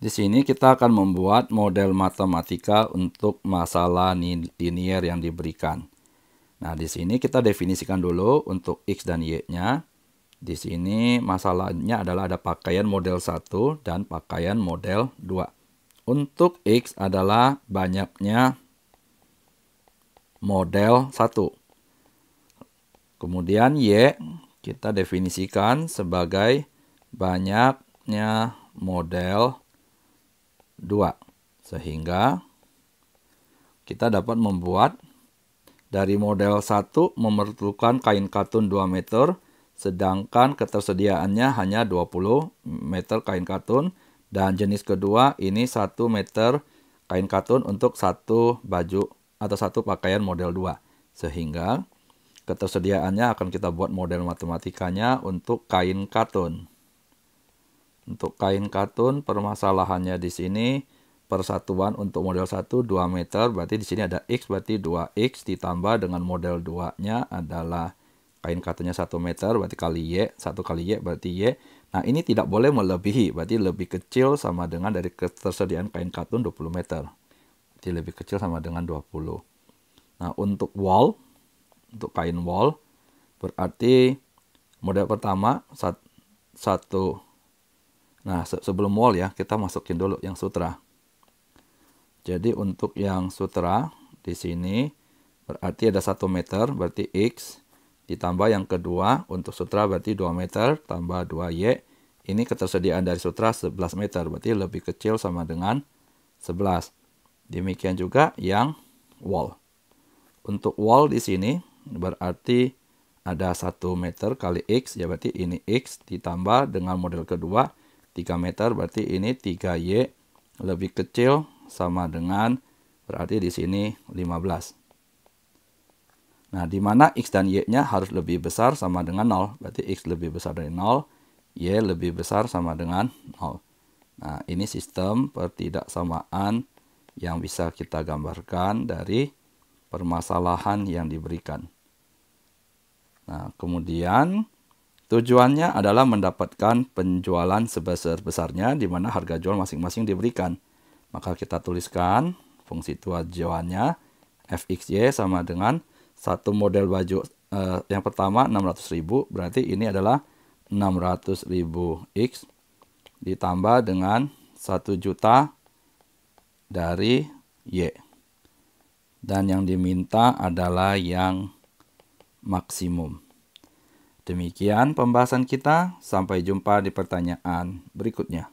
Di sini kita akan membuat model matematika untuk masalah linear yang diberikan. Nah, di sini kita definisikan dulu untuk X dan Y-nya. Di sini masalahnya adalah ada pakaian model 1 dan pakaian model 2. Untuk X adalah banyaknya model 1. Kemudian Y kita definisikan sebagai banyaknya model 2. Sehingga kita dapat membuat dari model 1 memerlukan kain katun 2 meter, sedangkan ketersediaannya hanya 20 meter kain katun, dan jenis kedua ini 1 meter kain katun untuk satu baju atau satu pakaian model 2. Sehingga ketersediaannya akan kita buat model matematikanya untuk kain katun. Untuk kain katun permasalahannya di sini persatuan untuk model 1 2 meter berarti di sini ada X berarti 2X ditambah dengan model 2-nya adalah kain katunnya 1 meter berarti kali Y 1 kali Y berarti Y. Nah ini tidak boleh melebihi berarti lebih kecil sama dengan dari ketersediaan kain katun 20 meter. Berarti lebih kecil sama dengan 20 nah untuk wall untuk kain wall berarti model pertama satu Nah, se sebelum wall ya, kita masukin dulu yang sutra. Jadi untuk yang sutra di sini berarti ada 1 meter, berarti X. Ditambah yang kedua untuk sutra berarti 2 meter, tambah 2Y. Ini ketersediaan dari sutra 11 meter, berarti lebih kecil sama dengan 11. Demikian juga yang wall. Untuk wall di sini berarti ada 1 meter kali X, ya berarti ini X ditambah dengan model kedua 3 meter berarti ini 3Y lebih kecil sama dengan berarti di sini 15. Nah, di mana X dan Y-nya harus lebih besar sama dengan 0. Berarti X lebih besar dari 0, Y lebih besar sama dengan 0. Nah, ini sistem pertidaksamaan yang bisa kita gambarkan dari permasalahan yang diberikan. Nah, kemudian Tujuannya adalah mendapatkan penjualan sebesar-besarnya di mana harga jual masing-masing diberikan. Maka kita tuliskan fungsi tujuannya fxy sama dengan satu model baju eh, yang pertama 600.000 berarti ini adalah 600.000 x ditambah dengan 1 juta dari y. Dan yang diminta adalah yang maksimum. Demikian pembahasan kita, sampai jumpa di pertanyaan berikutnya.